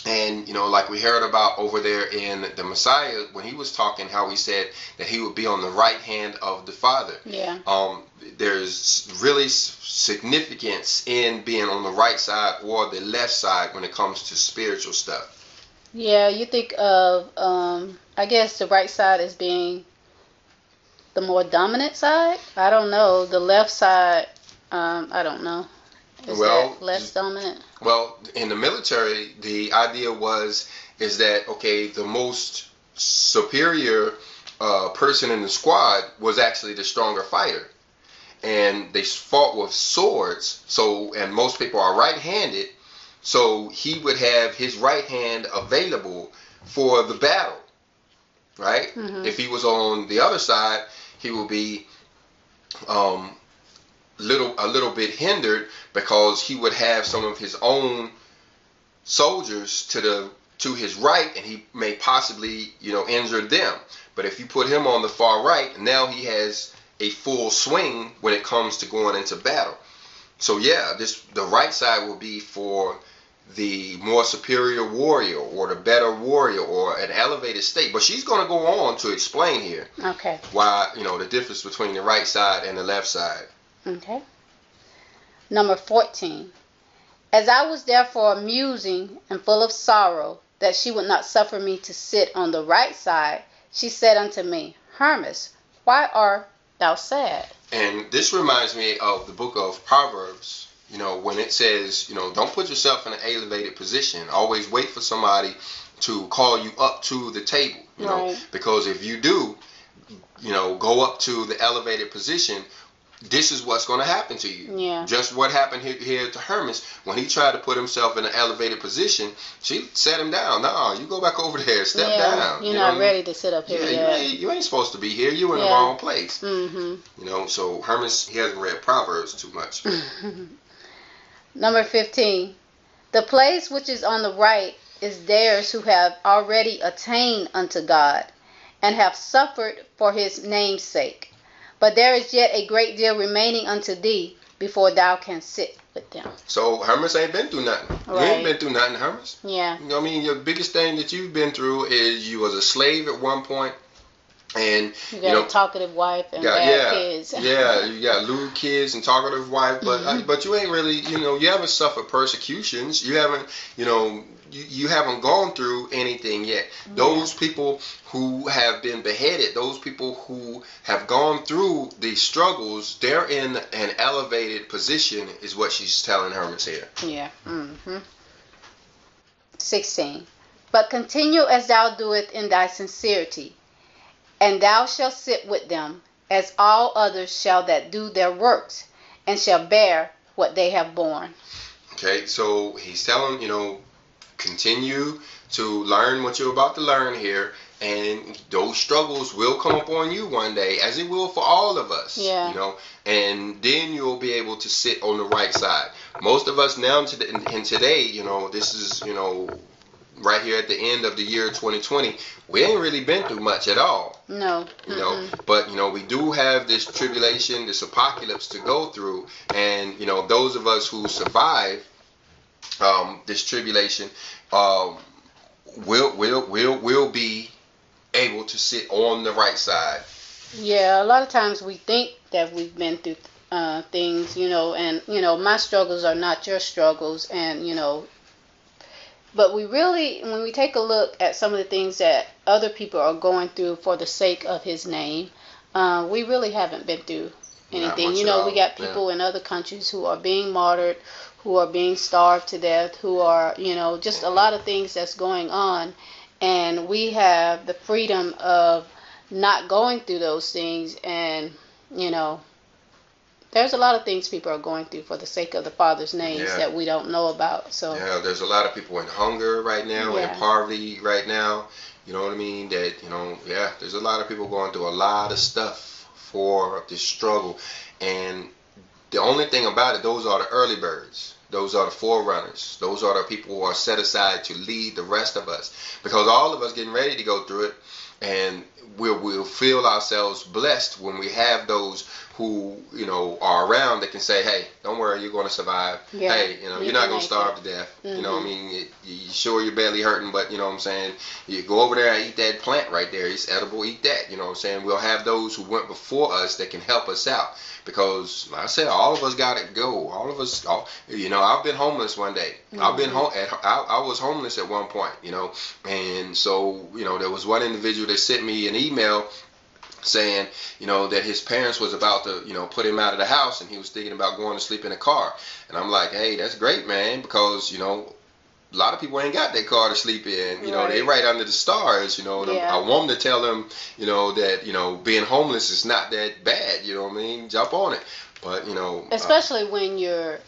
and you know, like we heard about over there in the Messiah when he was talking, how he said that he would be on the right hand of the Father. Yeah. Um, there's really significance in being on the right side or the left side when it comes to spiritual stuff. Yeah, you think of, um, I guess the right side as being the more dominant side. I don't know. The left side, um, I don't know. Is well, that less dominant? Well, in the military, the idea was is that okay, the most superior uh, person in the squad was actually the stronger fighter, and they fought with swords. So, and most people are right-handed, so he would have his right hand available for the battle, right? Mm-hmm. If he was on the other side, he would be um, little a little bit hindered because he would have some of his own soldiers to the to his right and he may possibly you know injure them but if you put him on the far right now he has a full swing when it comes to going into battle so yeah this the right side will be for the more superior warrior or the better warrior or an elevated state but she's going to go on to explain here okay why you know the difference between the right side and the left side Okay. Number 14. As I was therefore musing and full of sorrow that she would not suffer me to sit on the right side, she said unto me, Hermas, why art thou sad? And this reminds me of the book of Proverbs. You know, when it says, you know, don't put yourself in an elevated position. Always wait for somebody to call you up to the table. You right. know, because if you do, you know, go up to the elevated position, this is what's going to happen to you. Yeah. Just what happened here, here to Hermas when he tried to put himself in an elevated position. She set him down. No, you go back over there. Step yeah, down. You're you not ready to sit up here yeah, yet. You ain't, you ain't supposed to be here. You're in yeah. the wrong place. Mm-hmm. You know, so Hermas, he hasn't read Proverbs too much. Number 15. The place which is on the right is theirs who have already attained unto God and have suffered for his name's sake. But there is yet a great deal remaining unto thee before thou canst sit with them. So Hermas ain't been through nothing. Right. You ain't been through nothing, Hermas. Yeah. You know I mean? Your biggest thing that you've been through is you was a slave at one point, and you got you know, a talkative wife and got, bad yeah, kids. yeah, you got lewd kids and talkative wife, but mm-hmm. uh, but you ain't really, you know, you haven't suffered persecutions. You haven't, you know, you, you haven't gone through anything yet. Yeah. Those people who have been beheaded, those people who have gone through these struggles, they're in an elevated position, is what she's telling Hermas here. Yeah. Mm-hmm. 16. But continue as thou doest in thy sincerity, and thou shalt sit with them, as all others shall that do their works, and shall bear what they have borne. Okay, so he's telling, you know, continue to learn what you're about to learn here, and those struggles will come upon you one day, as it will for all of us. Yeah. You know, and then you'll be able to sit on the right side. Most of us now, in today, you know, this is, you know, right here at the end of the year 2020, we ain't really been through much at all. No. You know, but you know, we do have this tribulation, this apocalypse to go through, and you know, those of us who survive um, this tribulation um, will will will will be able to sit on the right side. Yeah, a lot of times we think that we've been through uh, things, you know, and you know, my struggles are not your struggles, and you know, but we really, when we take a look at some of the things that other people are going through for the sake of His name, uh, we really haven't been through anything. You know, we got people yeah. in other countries who are being martyred, who are being starved to death, who are, you know, just a lot of things that's going on. And we have the freedom of not going through those things and, you know, there's a lot of things people are going through for the sake of the Father's names yeah. that we don't know about. So yeah, there's a lot of people in hunger right now, yeah. in poverty right now. You know what I mean? That you know, yeah, there's a lot of people going through a lot of stuff for this struggle, and the only thing about it, those are the early birds. Those are the forerunners. Those are the people who are set aside to lead the rest of us. Because all of us getting ready to go through it, and we'll, we'll feel ourselves blessed when we have those who you know are around that can say, "Hey, don't worry, you're going to survive. Yeah. Hey, you know, you're not going to starve it. to death. Mm-hmm. You know, I mm-hmm. mean, it, you sure you're barely hurting, but you know what I'm saying. You go over there and eat that plant right there. It's edible. Eat that. You know what I'm saying. We'll have those who went before us that can help us out because, like I said, all of us got to go. All of us, all, you know, I've been homeless one day. Mm-hmm. I've been home. At, I, I was homeless at one point. You know, and so you know, there was one individual that sent me an email saying, you know, that his parents was about to, you know, put him out of the house and he was thinking about going to sleep in a car. And I'm like, hey, that's great, man, because, you know, a lot of people ain't got that car to sleep in. You know, right. they right under the stars. You know, yeah. I want them to tell them, you know, that you know being homeless is not that bad. You know what I mean? Jump on it. But you know, uh, especially uh, when you're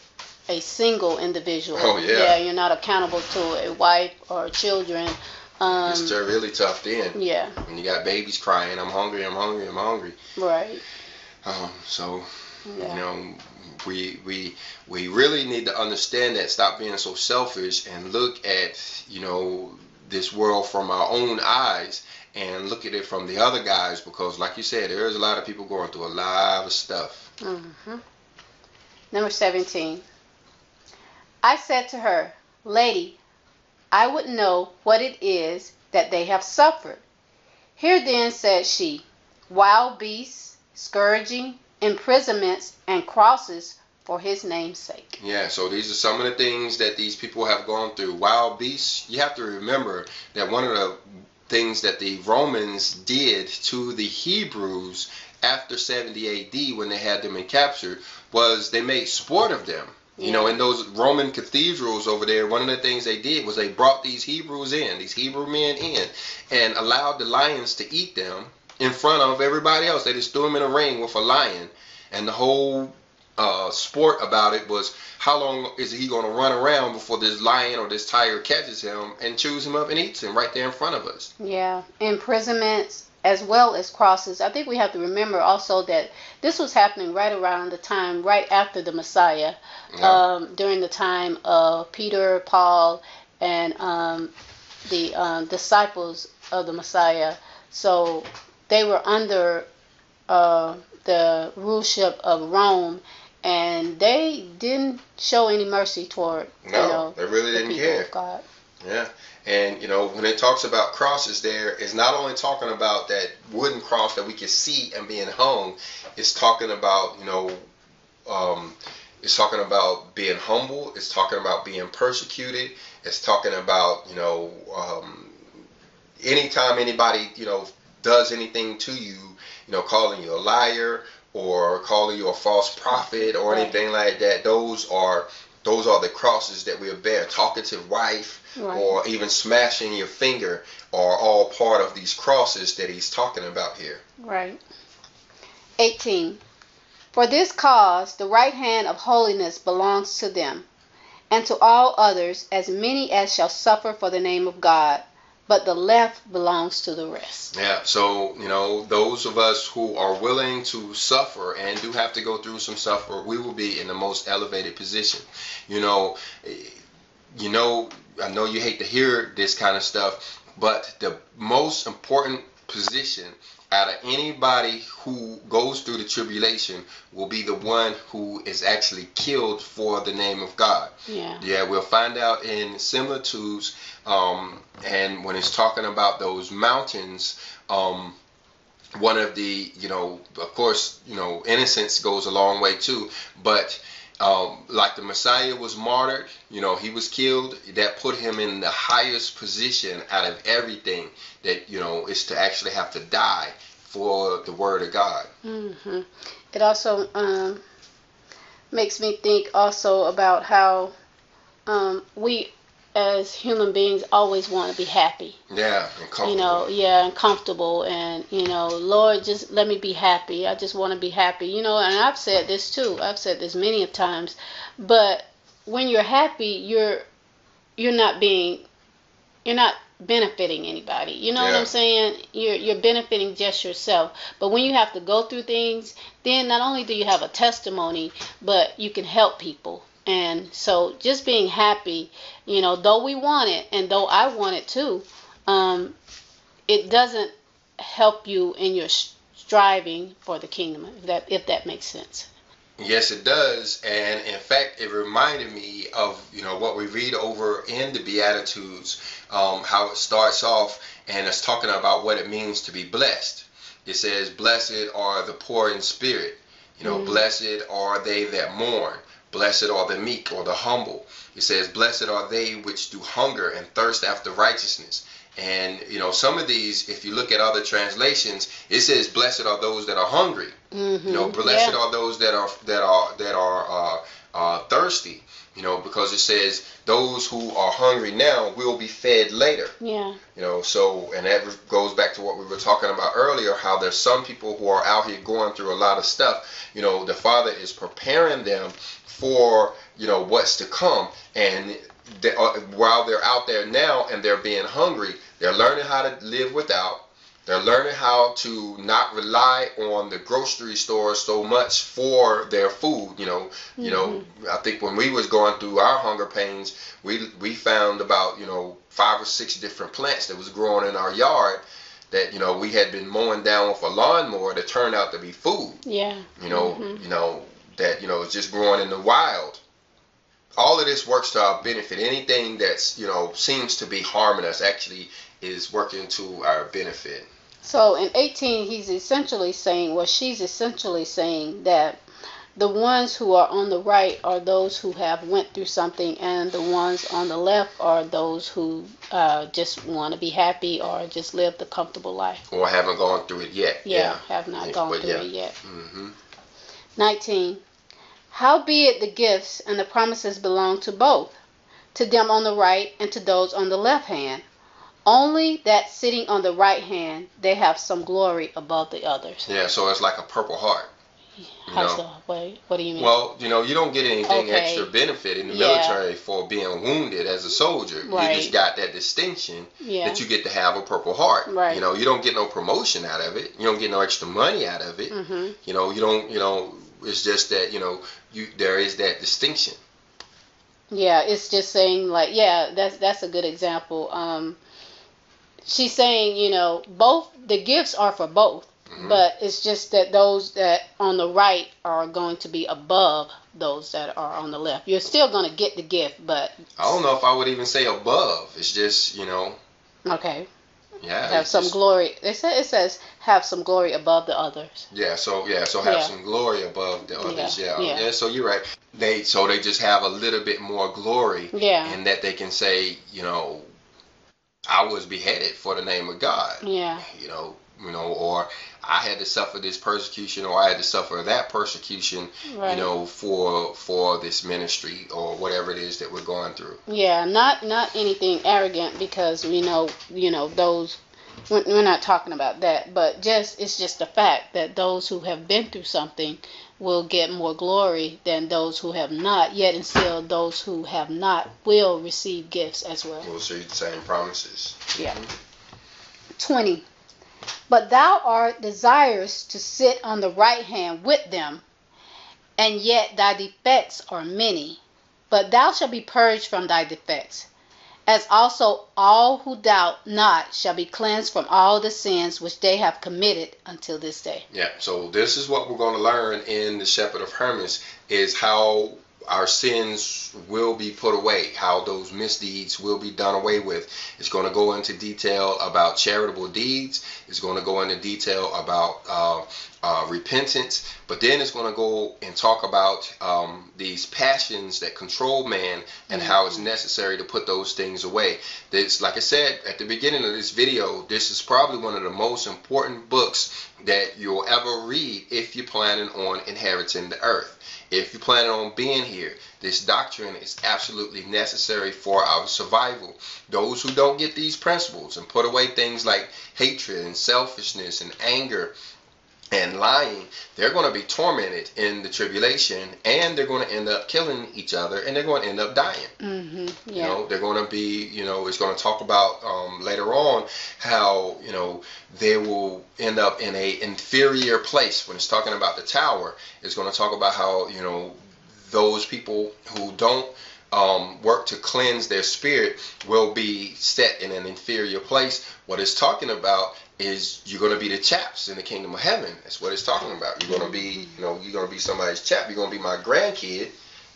a single individual. Oh yeah. Yeah, you're not accountable to a wife or children. Um, it's really tough then. Yeah. When you got babies crying, I'm hungry, I'm hungry, I'm hungry. Right. Um, so, yeah. you know, we we we really need to understand that. Stop being so selfish and look at you know this world from our own eyes and look at it from the other guys because, like you said, there is a lot of people going through a lot of stuff. Mm-hmm. Number seventeen. I said to her, Lady, I would know what it is that they have suffered. Here then, said she, wild beasts, scourging, imprisonments, and crosses for his name's sake. Yeah, so these are some of the things that these people have gone through. Wild beasts, you have to remember that one of the things that the Romans did to the Hebrews after 70 AD when they had them in captured was they made sport of them. You know, in those Roman cathedrals over there, one of the things they did was they brought these Hebrews in, these Hebrew men in, and allowed the lions to eat them in front of everybody else. They just threw them in a ring with a lion, and the whole uh, sport about it was how long is he going to run around before this lion or this tiger catches him and chews him up and eats him right there in front of us. Yeah, imprisonments as well as crosses. I think we have to remember also that this was happening right around the time, right after the Messiah, yeah. um, during the time of Peter, Paul, and um, the um, disciples of the Messiah. So they were under uh, the ruleship of Rome, and they didn't show any mercy toward no, you know, they really didn't care. God. Yeah. And you know, when it talks about crosses there, it's not only talking about that wooden cross that we can see and being hung, it's talking about, you know, um, it's talking about being humble. It's talking about being persecuted. It's talking about you know, um, anytime anybody you know does anything to you, you know, calling you a liar or calling you a false prophet or anything like that. Those are those are the crosses that we'll bear. Talkative wife Right. or even smashing your finger are all part of these crosses that he's talking about here. Right. 18. For this cause the right hand of holiness belongs to them, and to all others, as many as shall suffer for the name of God, but the left belongs to the rest. Yeah, so you know, those of us who are willing to suffer and do have to go through some suffer, we will be in the most elevated position. You know, you know, I know you hate to hear this kind of stuff, but the most important position out of anybody who goes through the tribulation will be the one who is actually killed for the name of God. Yeah. Yeah, we'll find out in similitudes, um, and when it's talking about those mountains, um, one of the, you know, of course, you know, innocence goes a long way too, but um, like the Messiah was martyred, you know, he was killed. That put him in the highest position out of everything that you know is to actually have to die for the word of God. hmm It also um, makes me think also about how um, we as human beings always want to be happy. Yeah, and You know, yeah, and comfortable, and you know, Lord, just let me be happy. I just want to be happy. You know, and I've said this too. I've said this many of times, but when you're happy, you're you're not being you're not benefiting anybody. You know what I'm saying? You're you're benefiting just yourself. But when you have to go through things, then not only do you have a testimony, but you can help people. And so just being happy, you know, though we want it and though I want it too, um, it doesn't help you in your striving for the kingdom. If that if that makes sense. Yes, it does, and in fact, it reminded me of you know what we read over in the Beatitudes, um, how it starts off, and it's talking about what it means to be blessed. It says, "Blessed are the poor in spirit." You know, Mhm. blessed are they that mourn. Blessed are the meek or the humble. It says, "Blessed are they which do hunger and thirst after righteousness." And you know, some of these, if you look at other translations, it says, "Blessed are those that are hungry." Mm-hmm. You know, blessed are those that are that are that are uh, uh, thirsty. You know, because it says those who are hungry now will be fed later. Yeah. You know, so and that goes back to what we were talking about earlier. How there's some people who are out here going through a lot of stuff. You know, the Father is preparing them for you know what's to come, and they, uh, while they're out there now and they're being hungry, they're learning how to live without. They're learning how to not rely on the grocery store so much for their food. You know, you know. I think when we was going through our hunger pains, we we found about you know five or six different plants that was growing in our yard that you know we had been mowing down with a lawnmower that turned out to be food. Yeah. You know, Mhm. you know that you know is just growing in the wild. All of this works to our benefit. Anything that's you know seems to be harming us actually is working to our benefit. So in 18, he's essentially saying, well, she's essentially saying that the ones who are on the right are those who have went through something, and the ones on the left are those who uh, just want to be happy or just live the comfortable life. Or haven't gone through it yet. Yeah, have not Yeah, gone through yeah. it yet. hmm 19. Howbeit the gifts and the promises belong to both, to them on the right and to those on the left hand. Only that sitting on the right hand, they have some glory above the others. Yeah, so it's like a purple heart. Know. the way? What do you mean? Well, you know, you don't get anything Okay. extra benefit in the Yeah. military for being wounded as a soldier. You just got that distinction yeah. that you get to have a purple heart. Right. You know, you don't get no promotion out of it. You don't get no extra money out of it. hmm You know, you don't. You know, it's just that you know, you there is that distinction. Yeah, it's just saying like, yeah, that's that's a good example. Um, she's saying, you know, both the gifts are for both, Mhm. but it's just that those that on the right are going to be above those that are on the left. You're still going to get the gift, but I don't know if I would even say above. It's just you know, okay, Yeah. have some just- glory. It says, it says have some glory above the others. Yeah, so yeah, so have Yeah. some glory above the others. Yeah, Yeah, yeah. So you're right. They so they just have a little bit more glory, Yeah. and that they can say, you know, I was beheaded for the name of God. Yeah. You know, you know, or I had to suffer this persecution, or I had to suffer that persecution. Right. You know, for for this ministry or whatever it is that we're going through. Yeah, not not anything arrogant because we know you know those. We're we're not talking about that, but just it's just the fact that those who have been through something will get more glory than those who have not. Yet, and still, those who have not will receive gifts as well. We'll see the same promises. Yeah. 20. But thou art desirous to sit on the right hand with them, and yet thy defects are many. But thou shalt be purged from thy defects, as also all who doubt not shall be cleansed from all the sins which they have committed until this day. Yeah, so this is what we're going to learn in the Shepherd of Hermas is how our sins will be put away, how those misdeeds will be done away with. It's going to go into detail about charitable deeds. It's going to go into detail about uh, uh, repentance, but then it's going to go and talk about um, these passions that control man and how it's necessary to put those things away. This, like I said at the beginning of this video, this is probably one of the most important books that you'll ever read if you're planning on inheriting the earth. If you're planning on being here, this doctrine is absolutely necessary for our survival. Those who don't get these principles and put away things like hatred and selfishness and anger and lying, they're going to be tormented in the tribulation and they're going to end up killing each other and they're going to end up dying. Mm-hmm. You know, they're going to be, you know, it's going to talk about um, later on how, you know, they will end up in a inferior place. When it's talking about the tower, it's going to talk about how, you know, those people who don't um, work to cleanse their spirit will be set in an inferior place. What it's talking about is you're going to be the chaps in the kingdom of heaven. That's what it's talking about. You're going to be, you know, you're going to be somebody's chap. You're going to be my grandkid,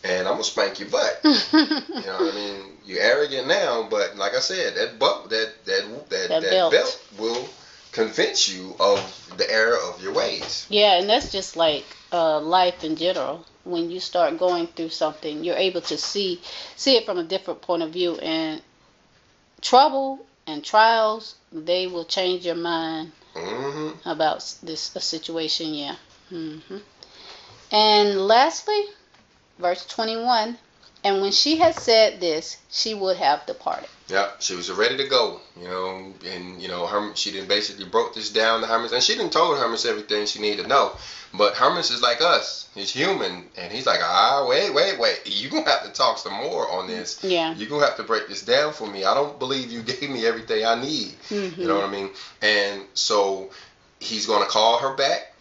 and I'm going to spank your butt. You know what I mean? You're arrogant now, but like I said, that butt, that that that, That that, belt. belt. will convince you of the error of your ways. Yeah, and that's just like uh, life in general. When you start going through something, you're able to see see it from a different point of view. And trouble and trials, they will change your mind hmm about this a situation. Yeah. hmm And lastly, verse 21. And when she had said this, she would have departed. Yeah, she was ready to go, you know, and you know, Herm, she didn't basically broke this down to Hermas, and she didn't told Hermas everything she needed to know. But Hermas is like us; he's human, and he's like, ah, wait, wait, wait, you gonna have to talk some more on this. Yeah. You gonna have to break this down for me. I don't believe you gave me everything I need. hmm You know what I mean? And so he's gonna call her back,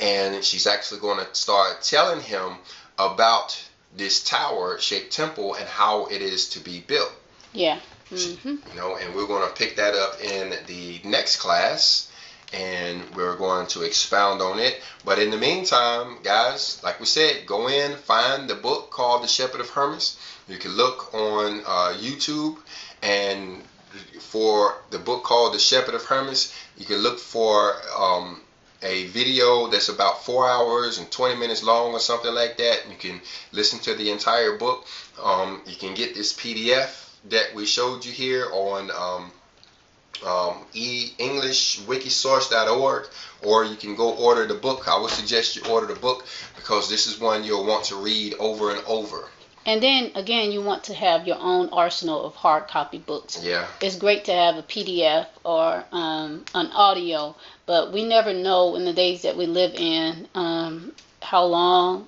and she's actually gonna start telling him about this tower-shaped temple and how it is to be built. Yeah. hmm you know, and we're going to pick that up in the next class and we're going to expound on it. But in the meantime, guys, like we said, go in, find the book called The Shepherd of Hermas. You can look on uh, YouTube and for the book called The Shepherd of Hermas, you can look for um, a video that's about four hours and 20 minutes long or something like that. You can listen to the entire book. Um, you can get this PDF that we showed you here on um, um, e EnglishWikiSource.org, or you can go order the book. I would suggest you order the book because this is one you'll want to read over and over. And then again, you want to have your own arsenal of hard copy books. Yeah, It's great to have a PDF or um, an audio, but we never know in the days that we live in um, how long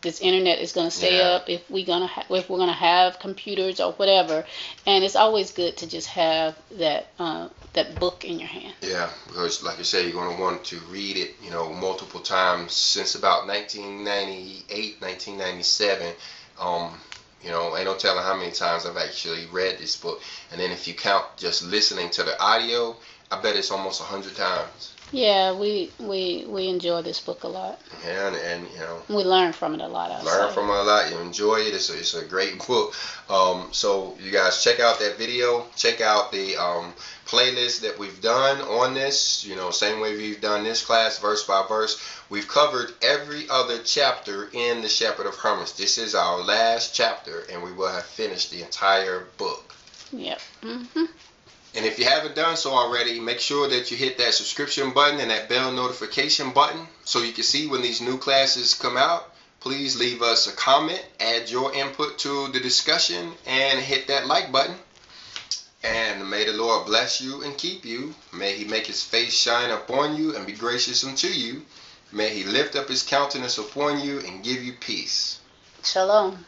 this internet is going to stay Yeah. up. If we gonna ha- if we're gonna have computers or whatever, and it's always good to just have that uh, that book in your hand. yeah, because like you say, you're going to want to read it, you know, multiple times since about 1998, 1997. Um, you know, ain't no telling how many times I've actually read this book. And then if you count just listening to the audio, I bet it's almost a hundred times. Yeah, we we we enjoy this book a lot. And and you know, We learn from it a lot. I'll learn say. from it a lot. You enjoy it. It's a, it's a great book. Um, so you guys check out that video. Check out the um, playlist that we've done on this. You know, same way we've done this class, verse by verse. We've covered every other chapter in the Shepherd of Hermas. This is our last chapter, and we will have finished the entire book. Yep. hmm And if you haven't done so already, make sure that you hit that subscription button and that bell notification button so you can see when these new classes come out. Please leave us a comment, add your input to the discussion, and hit that like button. And may the Lord bless you and keep you. May he make his face shine upon you and be gracious unto you. May he lift up his countenance upon you and give you peace. Shalom.